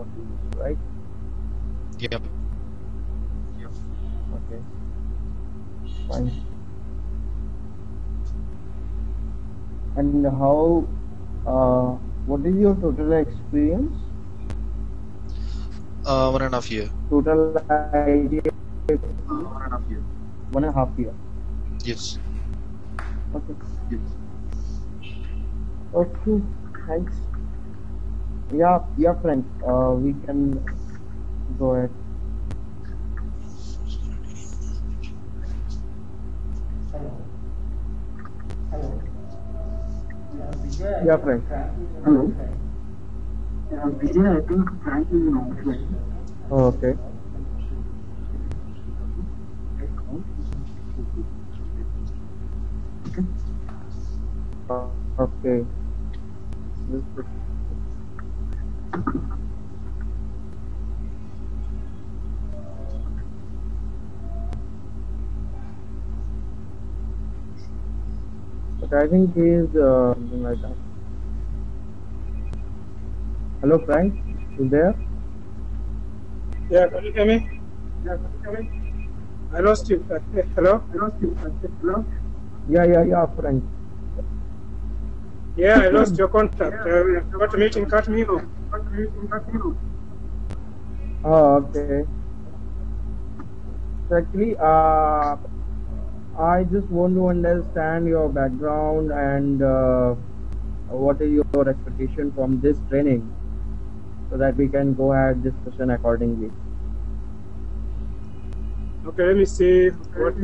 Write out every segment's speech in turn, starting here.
modules, right? Yep. Okay. Fine. And how, uh, what is your total experience? Uh, one and a half year. Total idea? One and a half year. One and a half year. Yes. Okay. Yes. Okay, thanks. Yeah, yeah, friend. Uh, we can go ahead. Hello. Hello. Yeah, friend. Hello. Uh, Vijay, I think Frank is in offline. Oh, okay. Uh, okay. But I think he is uh, something like that. Hello, Frank. You there? Yeah, can you hear me? Yeah, can you hear me? I lost you. Uh, eh, hello? I lost you. Uh, hello? Yeah, yeah, yeah, Frank. Yeah, I lost your contact. Yeah. Uh, got a meeting, cut me off. Oh, okay. So actually, uh, I just want to understand your background and uh, what is your expectation from this training, so that we can go ahead discussion accordingly. Okay, let me see what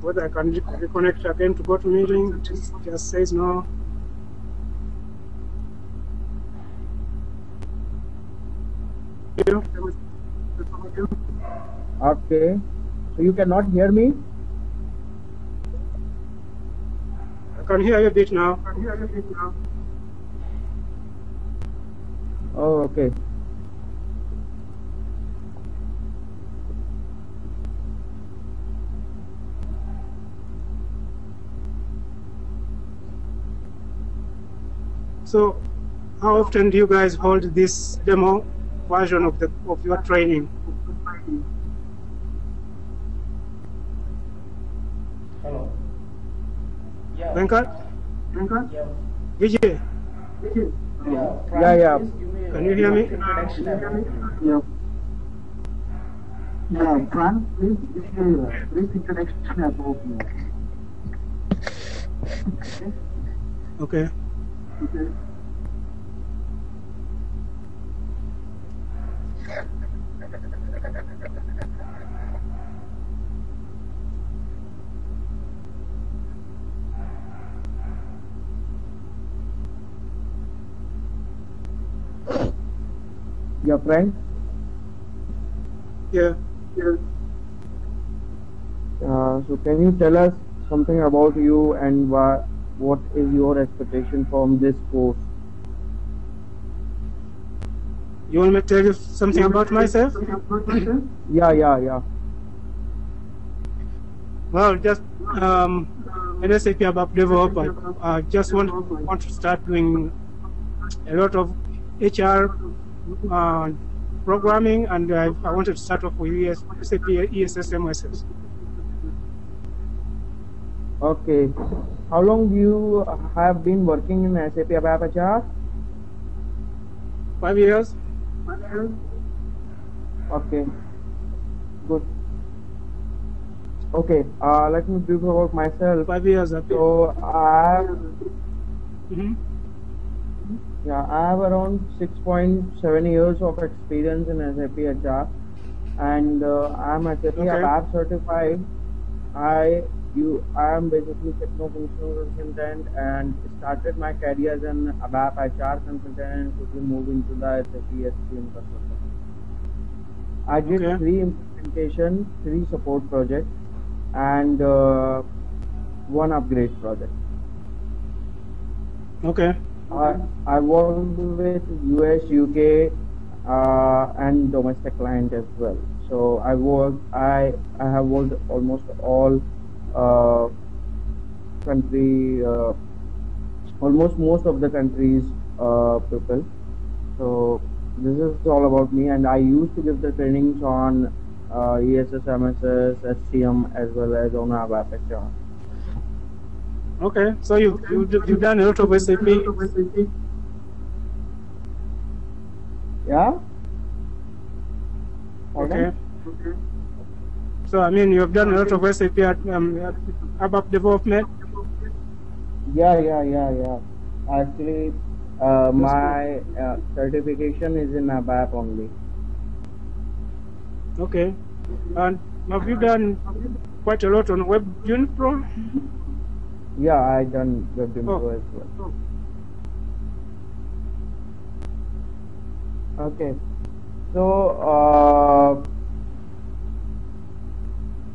whether I can re- reconnect again to GoToMeeting. Just, just says no. Okay. So you cannot hear me? I can hear you a bit now. I can hear you a bit now. Oh, okay. So, how often do you guys hold this demo version of the of your training? Venkat? Venkat? Yeah. Vijay? Yeah. Yeah, yeah. Please me Can you hear me? Yeah. Yeah, Frank, please give me a brief introduction about you. Uh, okay. Okay. Your friend? Yeah. Yeah. Uh, so can you tell us something about you and wha- what is your expectation from this course? You want me to tell you something about myself? Yeah, yeah, yeah. Well, just um, an SAP ABAP developer. I just want want to start doing a lot of HR uh, programming, and I, I wanted to start off with ES, SAP ESSMSS. Okay. How long do you have been working in SAP ABAP HR? Five years. Okay. Good. Okay. Uh, let me brief about myself. Five years. I've. So I have, Mhm. Yeah, I have around 6.7 years of experience in SAP HR, and uh, I'm SAP Okay. ABAP certified. I you I am basically techno-functional consultant and started my career as an ABAP HR consultant and quickly moved into the SAP HCM consultant. I did Okay. three implementation, three support projects, and uh, one upgrade project. Okay. I I worked with US, UK, uh, and domestic client as well. So I work I I have worked almost all uh, country, uh, almost most of the countries uh, people. So this is all about me, and I used to give the trainings on uh, ESS, MSS, HCM, as well as on ABAP HR. Okay, so you you you've done a lot of SAP. Yeah. Okay. So I mean, you have done a lot of SAP at um, at ABAP development. Yeah, yeah, yeah, yeah. Actually, uh, my uh, certification is in ABAP only. Okay, and have you done quite a lot on Web Dynpro? Yeah, I done WebDim Oh. Pro as well. Okay, so uh,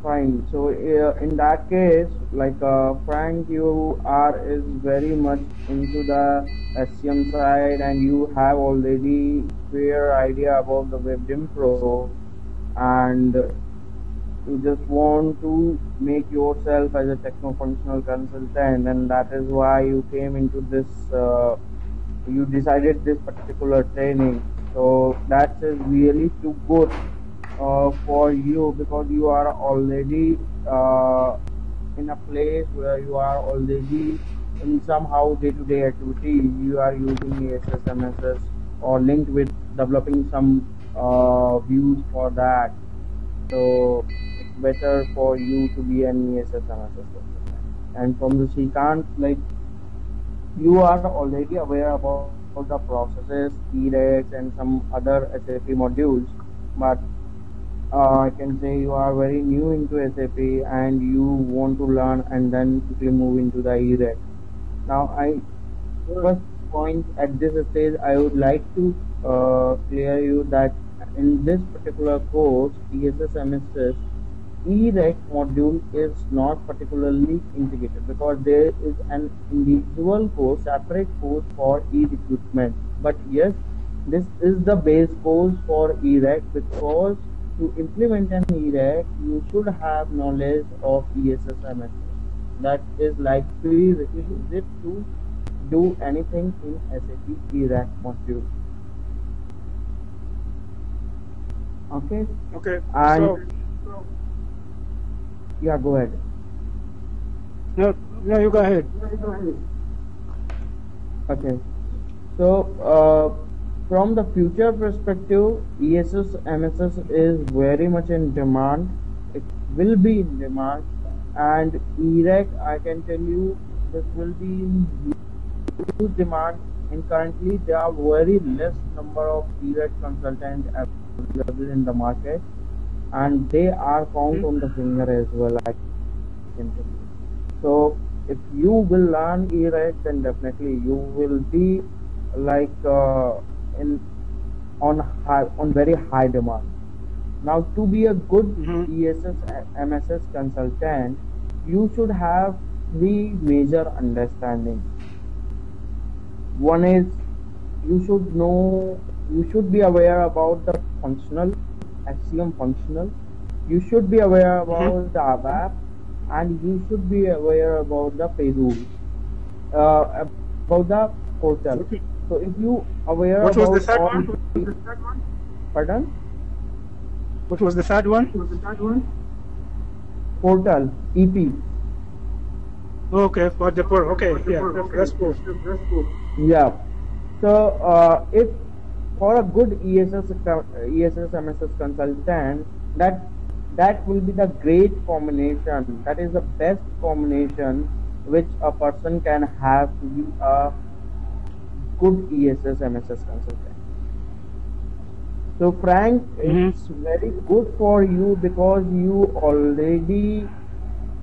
fine. So uh, in that case, like uh, Frank, you are is very much into the HCM side, and you have already clear idea about the Web Dynpro, and you just want to make yourself as a techno-functional consultant, and that is why you came into this. Uh, you decided this particular training. So that is really too good uh, for you because you are already uh, in a place where you are already in somehow day-to-day activity. You are using ESS, or linked with developing some uh, views for that. So better for you to be an ESS. And from the Srikant, like you are already aware about, the processes, EREC, and some other SAP modules, but uh, I can say you are very new into SAP and you want to learn and then quickly move into the EREC. Now, I first point at this stage, I would like to uh, clear you that in this particular course, ESS MSS, EREC module is not particularly integrated because there is an individual course, separate course for e-recruitment. But yes, this is the base course for EREC because to implement an EREC, you should have knowledge of ESS MSS. That is like prerequisite to do anything in SAP EREC module. Okay, Okay, and so yeah, go ahead. no, no, you go ahead. Okay. So, uh, from the future perspective, ESS MSS is very much in demand. It will be in demand, and EREC, I can tell you, this will be in huge demand. And currently, there are very less number of EREC consultants available in the market, and they are found on the finger as well. I can tell you. So if you will learn EREC, then definitely you will be like uh, in on high on very high demand. Now to be a good Mhm. ESS MSS consultant, you should have three major understanding. One is you should know you should be aware about the functional HCM functional. You should be aware about the ABAP and you should be aware about the payroll, uh, about the portal. Okay. So if you aware What was about the third all one? the- pardon What was the third one? portal EP. Okay, for the poor. Okay, yeah, that's cool. Yeah. So uh, if for a good ESS ESS MSS consultant, that that will be the great combination. That is the best combination which a person can have to be a good ESS MSS consultant. So Frank, Mhm. it's very good for you because you already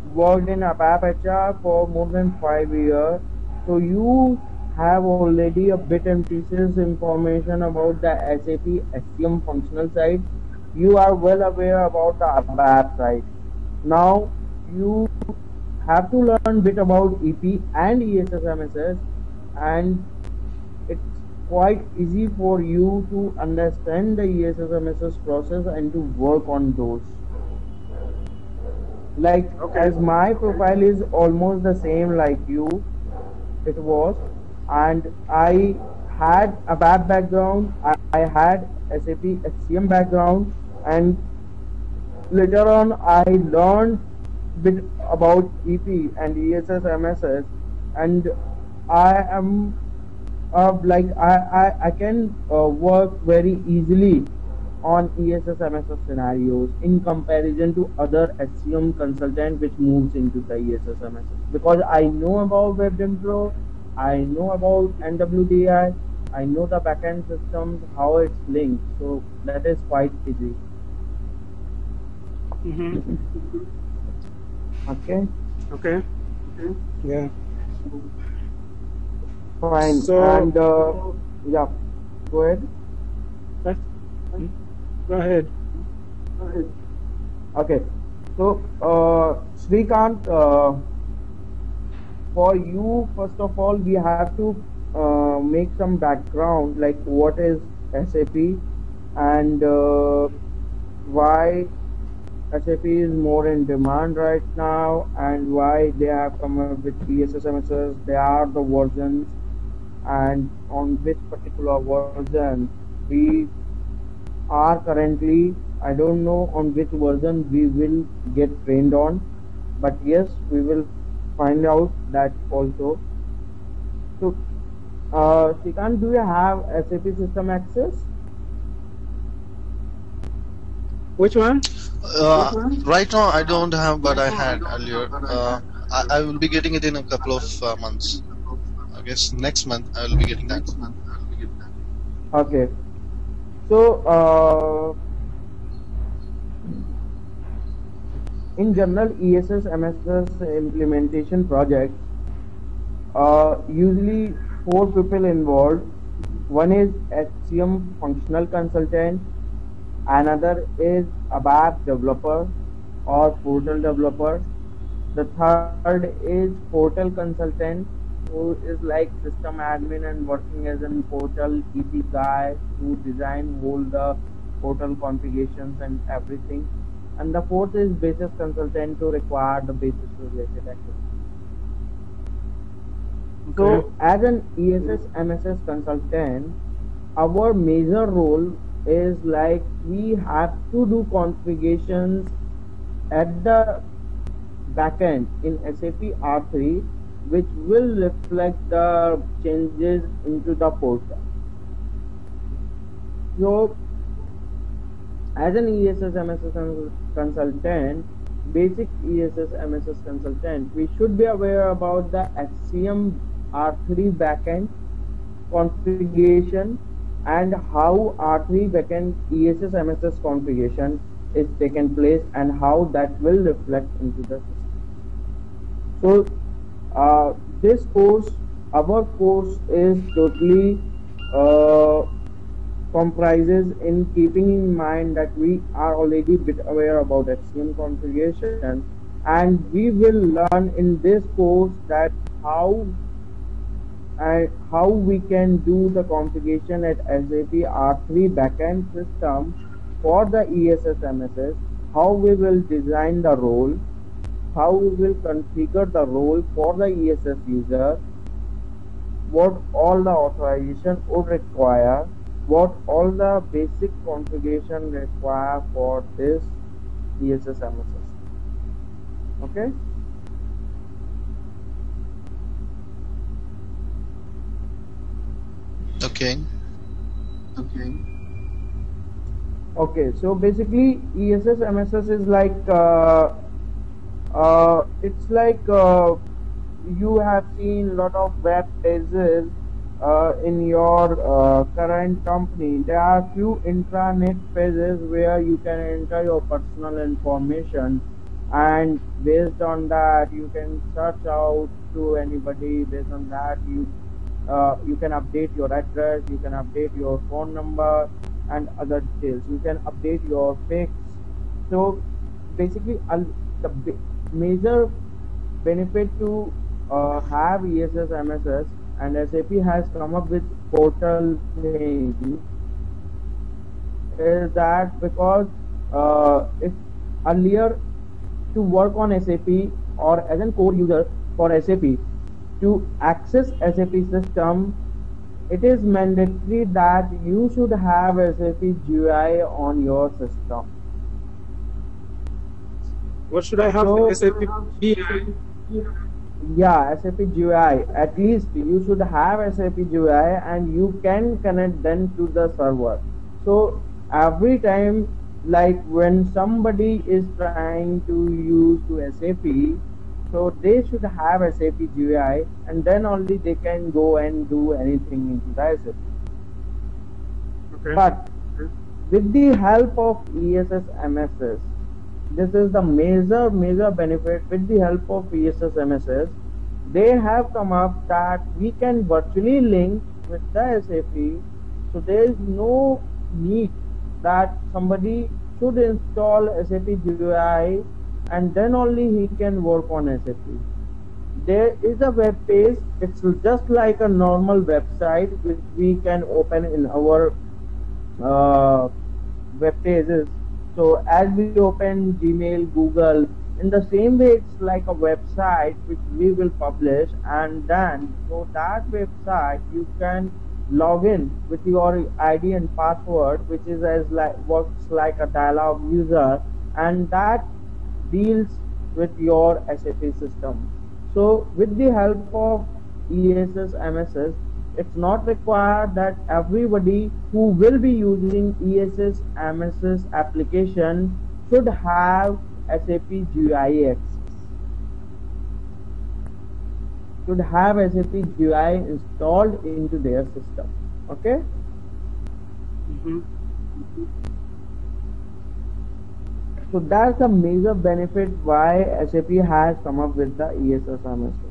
worked in ABAP HR for more than five years. So you have already a bit and pieces information about the SAP HCM functional side. You are well aware about the ABAP side. Now you have to learn bit about EP and ESS MSS and it's quite easy for you to understand the ESS MSS process and to work on those like Okay. as my profile is almost the same like you it was and i had a web background, I, I had SAP HCM background, and later on I learned bit about EP and ESS MSS, and I am uh, like I, I, I can uh, work very easily on ESS MSS scenarios in comparison to other HCM consultant which moves into the ESS MSS because I know about WebDim I know about NWDI, I know the backend systems, how it's linked, so that is quite easy. hmm Okay, Okay. okay. Yeah. fine. So- and uh, yeah, go ahead. That's, hmm? Go ahead. Okay, so uh, Srikant, uh, for you, first of all, we have to uh, make some background, like what is SAP and uh, why SAP is more in demand right now, and why they have come up with ESS MSS. They are the versions, and on which particular version we are currently I don't know on which version we will get trained on but yes we will find out that also so uh Srikant, do you have SAP system access Which one? Uh, right now, I don't have, but I had earlier. Uh, I, I will be getting it in a couple of uh, months. I guess next month I will be getting that. okay so in general ESS MSS implementation projects uh, usually four people involved. One is HCM functional consultant another is a ABAP developer or portal developer. The third is portal consultant who is like system admin and working as a portal EP guy who design all the portal configurations and everything and the fourth is basis consultant to require the basis related activity so as an ESS MSS consultant, our major role is like we have to do configurations at the backend in SAP R3 which will reflect the changes into the portal. So as an ESS MSS consultant, basic ESS MSS consultant, we should be aware about the HCM R3 backend configuration and how R3 backend ESS MSS configuration is taken place and how that will reflect into the system. So uh, this course, our course is totally uh, comprises in keeping in mind that we are already bit aware about HCM configuration and we will learn in this course that how and how we can do the configuration at SAP R3 backend system for the ESS MSS, how we will design the role, how we will configure the role for the ESS user, what all the authorization would require, what all the basic configuration require for this ESS MSS. Okay? Okay. Okay. Okay, so basically ESS MSS is like uh, uh, it's like uh, you have seen lot of web pages uh, in your uh, current company. There are few intranet pages where you can enter your personal information, and based on that you can search out to anybody. Based on that you uh, you can update your address, you can update your phone number and other details. You can update your pics. So basically, the major benefit to uh, have ESS MSS and SAP has come up with portal thing is that because uh, if earlier to work on SAP or as a core user for SAP to access SAP system it is mandatory that you should have SAP GUI on your system. What should I have So- SAP BI? Yeah, SAP GUI. At least you should have SAP GUI and you can connect then to the server. So every time, like when somebody is trying to use to SAP, so they should have SAP GUI and then only they can go and do anything into the SAP. Okay. But with the help of ESS MSS, this is the major major benefit with the help of ESS MSS. They have come up that we can virtually link with the SAP, so there is no need that somebody should install SAP GUI and then only he can work on SAP. There is a web page. It's just like a normal website which we can open in our uh, web pages. So as we open Gmail, Google, in the same way it's like a website which we will publish and then so that website you can log in with your ID and password which is as like works like a dialog user and that deals with your SAP system. So with the help of ESS MSS, it's not required that everybody who will be using ESS MSS application should have SAP GUI access. Should have SAP GUI installed into their system. Okay? Mhm. So that's a major benefit why SAP has come up with the ESS MSS.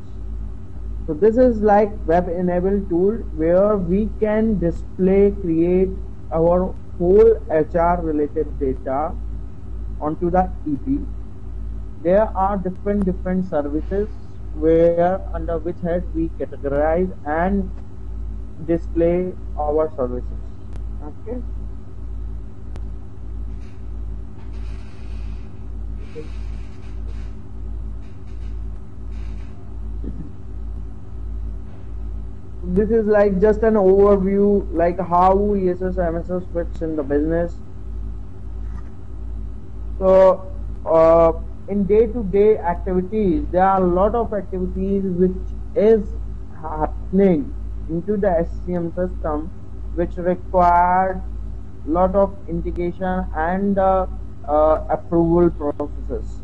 So this is like web enabled tool where we can display, create our whole HR related data onto the EP. There are different different services where under which head we categorize and display our services. Okay. This is like just an overview like how ESS MSS fits in the business. So uh, in day-to-day activities there are a lot of activities which is happening into the HCM system which required lot of integration and uh, uh, approval processes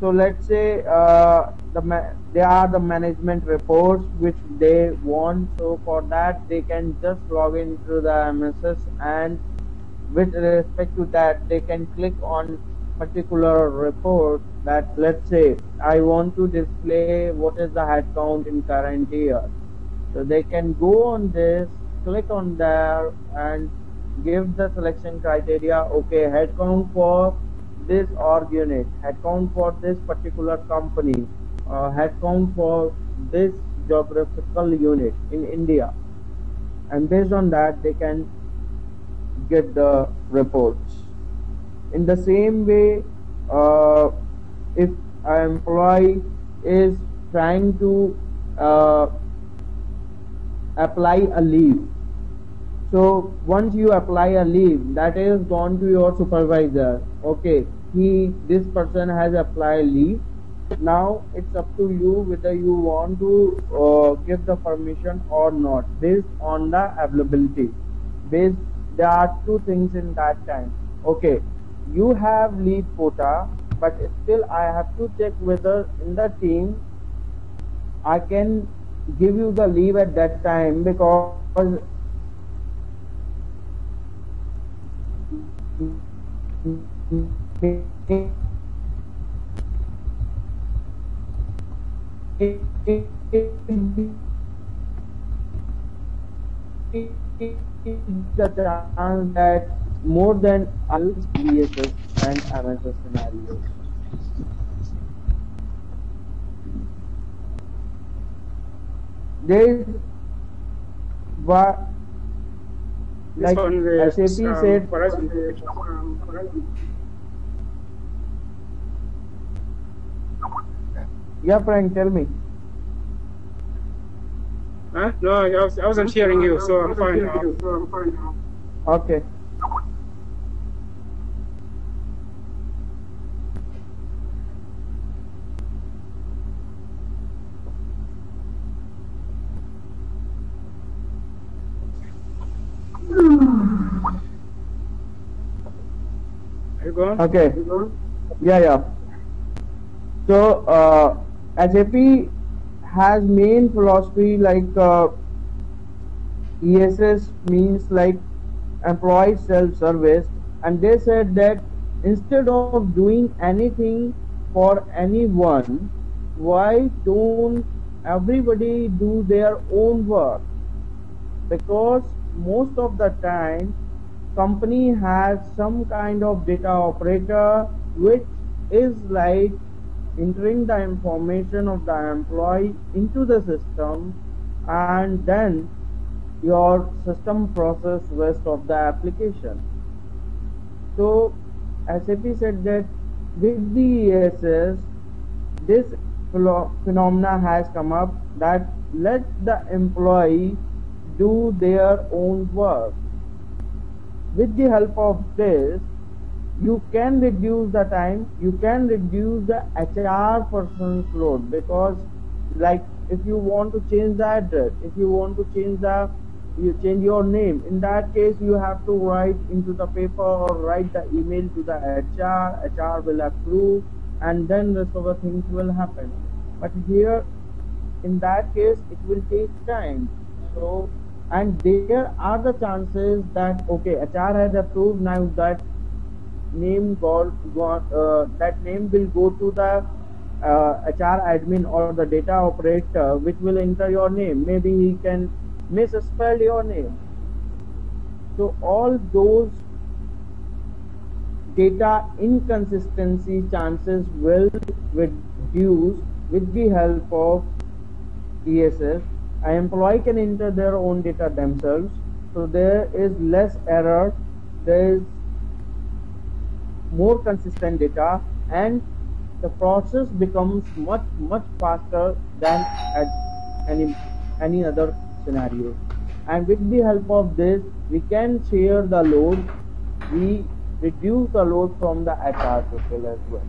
so let's say uh, the they are the management reports which they want. So for that they can just log into the MSS and with respect to that they can click on particular report that let's say I want to display what is the head count in current year. So they can go on this, click on there and give the selection criteria. Okay, head count for this org unit, head count for this particular company, uh, head count for this geographical unit in India, and based on that they can get the reports. In the same way, uh, if an employee is trying to uh, apply a leave, so once you apply a leave, that is gone to your supervisor. Okay, he this person has applied leave. Now it's up to you whether you want to uh, give the permission or not based on the availability. Based there are two things in that time. Okay, you have leave quota, but still I have to check whether in the team I can give you the leave at that time because that more than all ESS and MSS scenarios. There is what like SAP um, said Yeah, Frank, tell me. Huh? No, I, was, I wasn't hearing you, so I'm fine now. Okay. Are you gone? Okay. Yeah, yeah. So, uh, SAP has main philosophy like uh, ESS means like employee self-service, and they said that instead of doing anything for anyone, why don't everybody do their own work? Because most of the time company has some kind of data operator which is like entering the information of the employee into the system and then your system process rest of the application. So SAP said that with the ESS this phenomena has come up that let the employee do their own work. With the help of this you can reduce the time you can reduce the hr person's load because like if you want to change the address if you want to change the you change your name in that case you have to write into the paper or write the email to the hr hr will approve and then rest of the things will happen. But here in that case it will take time. So and there are the chances that okay hr has approved now that name got uh, that name will go to the uh, hr admin or the data operator which will enter your name. Maybe he can misspell your name. So all those data inconsistency chances will reduce with the help of ESS an employee can enter their own data themselves. So there is less error. There is more consistent data and the process becomes much much faster than at any any other scenario. And with the help of this we can share the load. We reduce the load from the HR people as well.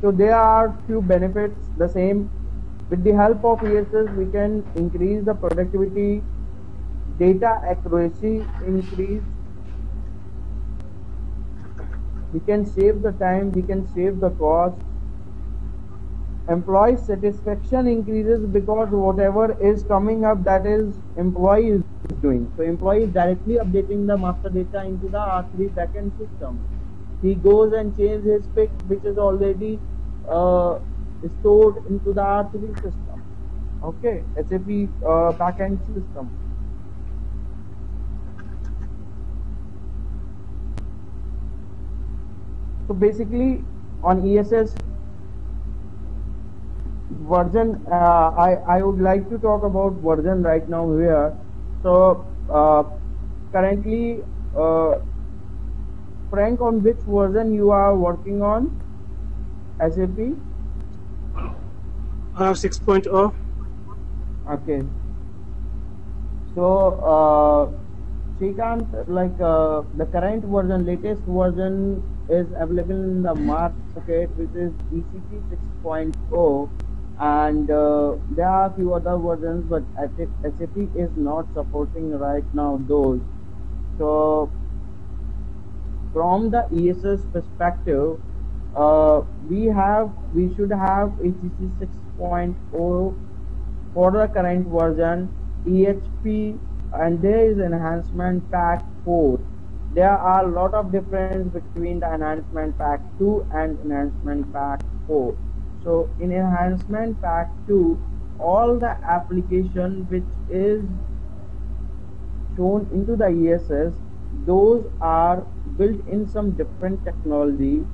So there are few benefits. The same with the help of ESS we can increase the productivity data accuracy increase. We can save the time we can save the cost. Employee satisfaction increases because whatever is coming up that is employee is doing. So employee is directly updating the master data into the r3 backend system. He goes and changes his pick which is already uh, stored into the r3 system. Okay sap uh, backend system. So basically on ess version uh, i i would like to talk about version right now here. So uh, currently uh, frank on which version you are working on? Sap I have 6.0. okay so uh Shrikant, like uh, the current version, latest version is available in the market, which is ECC 6.0, and uh, there are a few other versions, but SAP is not supporting right now those. So, from the ESS perspective, uh, we have we should have ECC 6.0 for the current version, EHP and there is enhancement pack 4 there are a lot of difference between the enhancement pack 2 and enhancement pack 4 so in enhancement pack 2 all the application which is shown into the ess those are built in some different technology.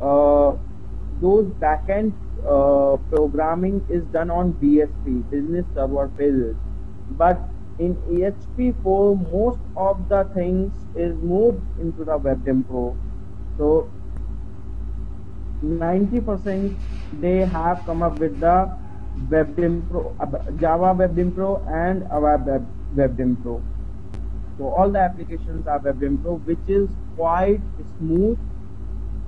Uh, those backend programming is done on bsp business server pages but in EHP4 most of the things is moved into the Web Dynpro So 90% they have come up with the Web Dynpro, uh, Java Web Dynpro and ABAP Web, WebDim Pro. So all the applications are Web Dynpro, which is quite smooth,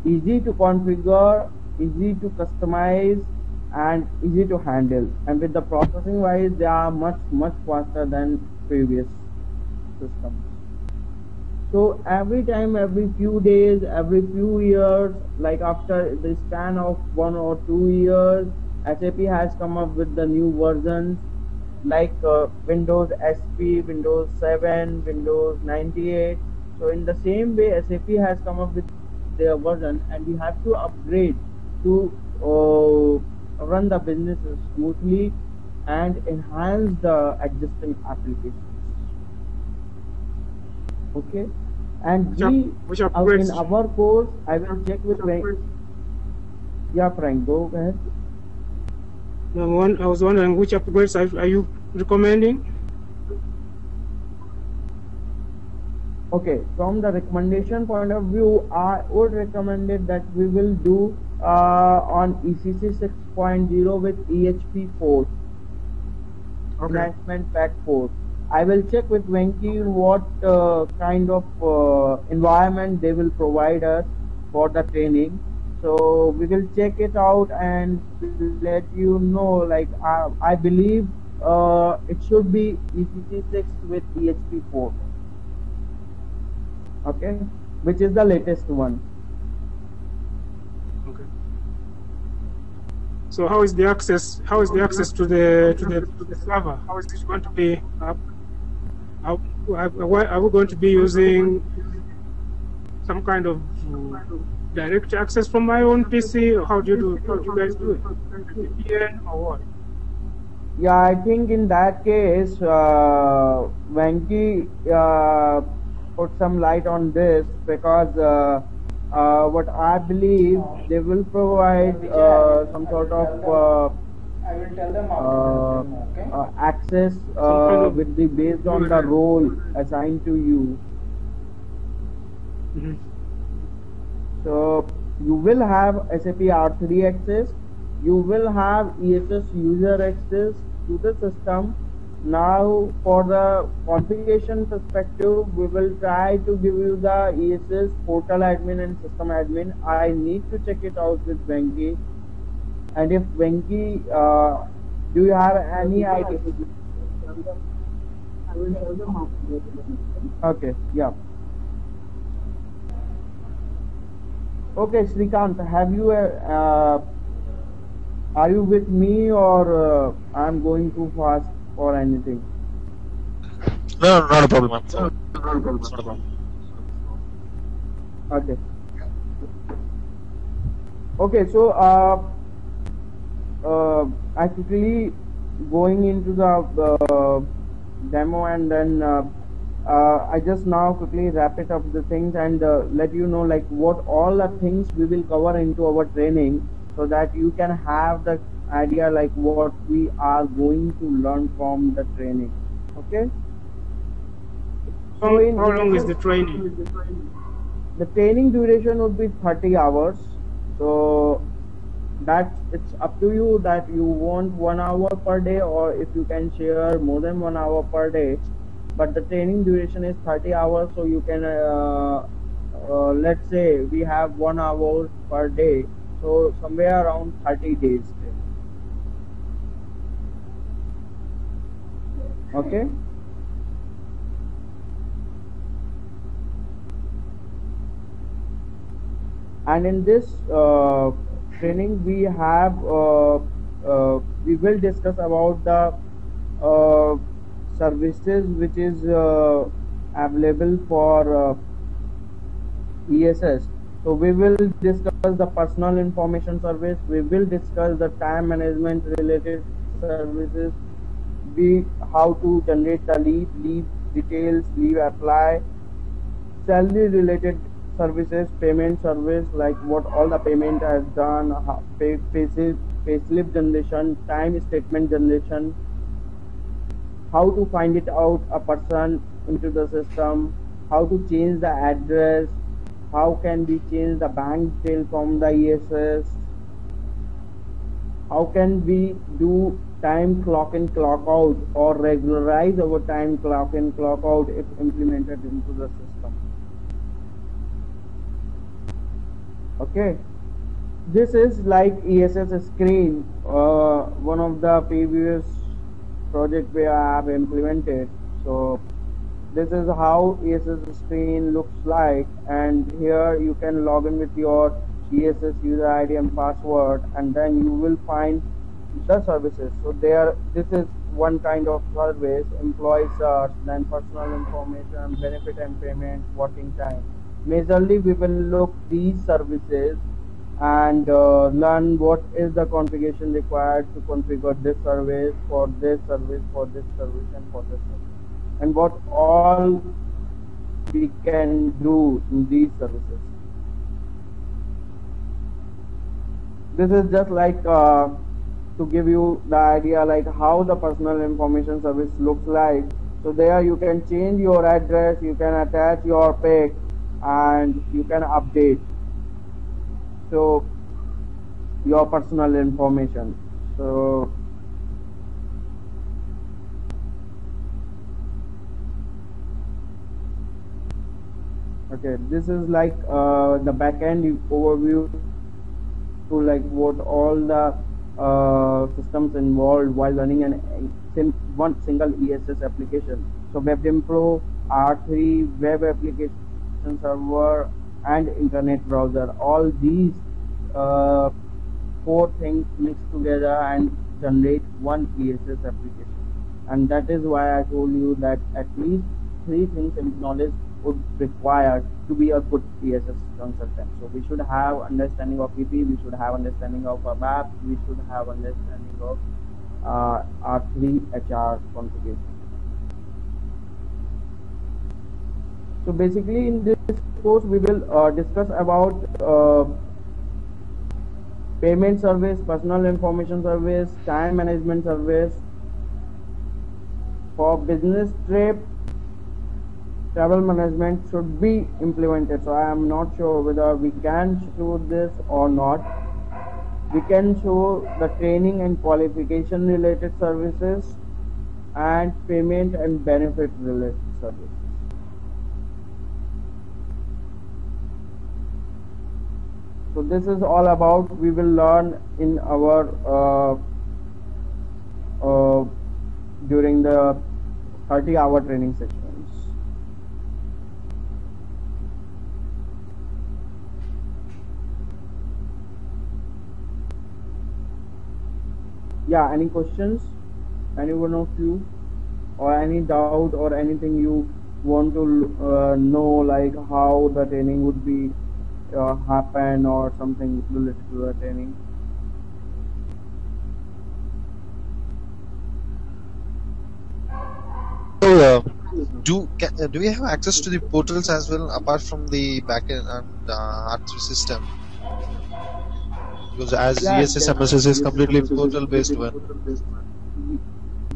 easy to configure, easy to customize, and easy to handle. And with the processing wise, they are much much faster than previous systems. So every time, every few days, every few years, like after the span of one or two years, SAP has come up with the new versions like uh, Windows XP, Windows 7, Windows 98. So in the same way, SAP has come up with their version, and we have to upgrade to uh, run the business smoothly and enhance the existing applications. Okay, and Which we which uh, upgrades? in our course, I will check with. Frank. Yeah, Frank, go ahead. No, one, I was wondering which upgrades are, are you recommending? Okay, from the recommendation point of view, I would recommend it that we will do uh, on ECC 6.0 with EHP 4, Enhancement Pack 4. I will check with Venki what uh, kind of uh, environment they will provide us for the training. So we will check it out and let you know. Like I, I believe uh, it should be ECC 6 with EHP 4 okay which is the latest one So how is the access? How is the access to the to the to the server? How is this going to be? Up? Are, are, we going to be using some kind of direct access from my own PC? Or how do you do? How do you guys do it? VPN or what? yeah i think in that case uh, Venki uh, put some light on this because uh, uh, what i believe they will provide uh, some sort of uh, I will tell them uh, after the demo, okay? uh, access uh, with the based on the role assigned to you Mhm. So you will have SAP R3 access, you will have ESS user access to the system. Now for the configuration perspective, we will try to give you the ESS portal admin and system admin. I need to check it out with Venki. And if Venki, uh, do you have any idea? Okay, yeah. Okay, Srikant, have you, uh, are you with me or uh, I'm going too fast or anything? No, not a problem. ma'am. It's not a problem. Okay. Okay, so uh, uh, I quickly going into the uh, demo and then uh, uh, I just now quickly wrap it up the things and uh, let you know like what all the things we will cover into our training so that you can have the idea like what we are going to learn from the training. Okay. How, So in how long is the training? the training duration would be 30 hours so that it's up to you that you want one hour per day or if you can share more than one hour per day but the training duration is 30 hours so you can uh, uh, let's say we have one hour per day so somewhere around 30 days okay? And in this uh, training we have uh, uh, we will discuss about the uh, services which is uh, available for uh, ESS so we will discuss the personal information service. We will discuss the time management related services we how to generate the leave leave details leave apply salary related services payment service like what all the payment has done pay payslip payslip generation time statement generation how to find it out a person into the system how to change the address how can we change the bank detail from the ESS, how can we do time clock in clock out or regularize our time clock in clock out if implemented into the system. Okay this is like ESS screen, uh, one of the previous project we have implemented. So this is how ESS screen looks like and here you can log in with your ESS user ID and password and then you will find the services. So there this is one kind of service, employee search, then personal information, benefit and payment, working time. Majorly we will look these services and uh, learn what is the configuration required to configure this service for this service for this service and for this service and what all we can do in these services this is just like uh, to give you the idea like how the personal information service looks like. So there you can change your address you can attach your pic and you can update. So your personal information. So okay this is like uh, the backend overview to like what all the uh, systems involved while running an one single ESS application. So Web Dynpro R3 web application server and internet browser. All these uh, four things mixed together and generate one ESS application. And that is why I told you that at least three things in knowledge would require to be a good ESS consultant. So we should have understanding of EP, we should have understanding of ABAP, we should have understanding of uh, R3 HR configuration. So basically in this course we will uh, discuss about uh, payment service, personal information service, time management service for business trip travel management should be implemented. So I am not sure whether we can show this or not. We can show the training and qualification related services and payment and benefit related services. So this is all about we will learn in our uh, uh, during the 30 hour training sessions yeah any questions? Any one of you? Or any doubt or anything you want to uh, know like how the training would be uh, happen or something related to the training? So uh, do can, uh, do we have access to the portals as well apart from the backend and uh, R3 system because as Yeah, ESS MSS is completely portal based one.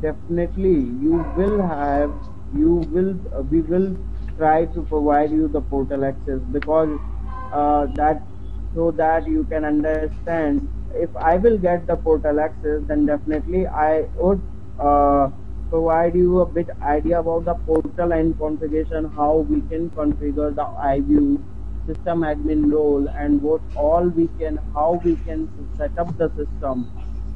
Definitely. You will have you will uh, we will try to provide you the portal access because uh, that so that you can understand. If I will get the portal access then definitely I would uh, provide you a bit idea about the portal and configuration how we can configure the iView system admin role and what all we can how we can set up the system.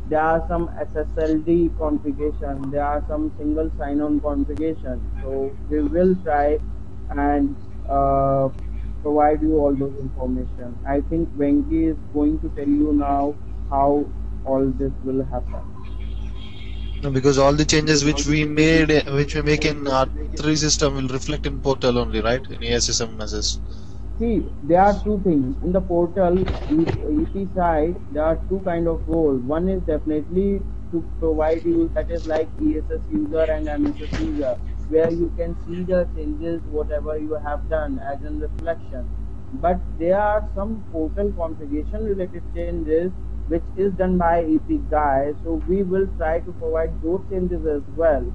There are some SSLD configuration. There are some single sign-on configuration. So we will try and uh, provide you all those information. I think Venki is going to tell you now how all this will happen. Because all the changes which we made which we make in R3 system will reflect in portal only right? In ESS MSS See, there are two things. In the portal, EP side, there are two kind of roles. One is definitely to provide you, that is like ESS user and MSS user where you can see the changes whatever you have done as in reflection but there are some portal configuration related changes which is done by EP guy so we will try to provide those changes as well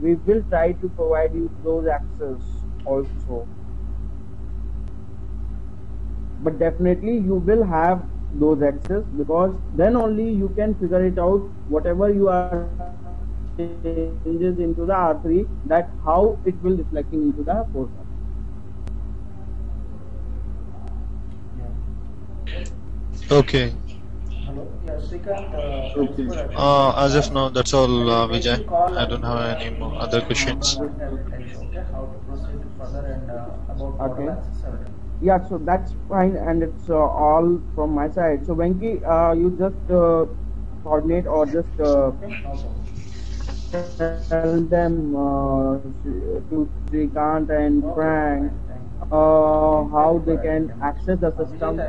we will try to provide you those access also but definitely you will have those access because then only you can figure it out whatever you are changes into the R3 that how it will reflecting into the forecast. Okay. Hello. Uh, Okay. thanks for Uh, as of now, that's all, uh, Vijay. I don't have any more other questions. I will tell you, okay, Yeah, so that's fine, and it's uh, all from my side. So Venki, uh, you just uh, coordinate or just uh, tell them uh, to Srikant and Frank uh, how they can access the system,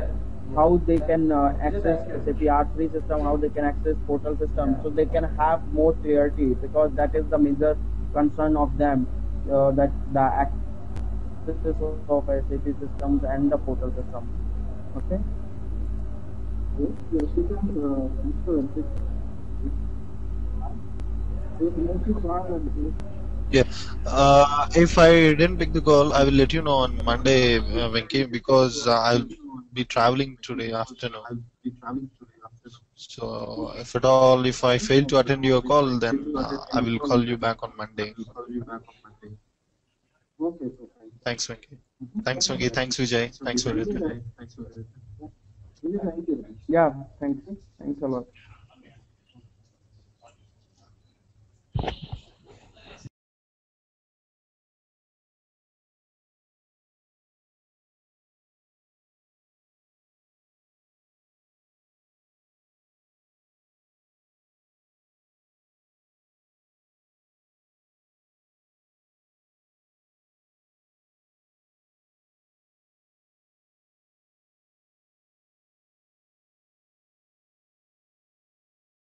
how they can uh, access. SAP R3 system, how they can access portal system, so they can have more clarity because that is the major concern of them uh, that the access of SAP systems and the portal system. Okay. Yes, Srikanth, thanks for everything. So, thank you, sir, and Yeah. Uh, if I didn't pick the call, I will let you know on Monday, uh, Venki, because uh, I'll be traveling today afternoon. So, if at all, if I fail to attend your call, then uh, I will call you back on Monday. Okay, thanks. Venki. Mm-hmm. Thanks, Venki. Thanks, Vijay. Thanks for everything. Thanks for everything. Really, thank you. Yeah. Thanks. Thanks a lot.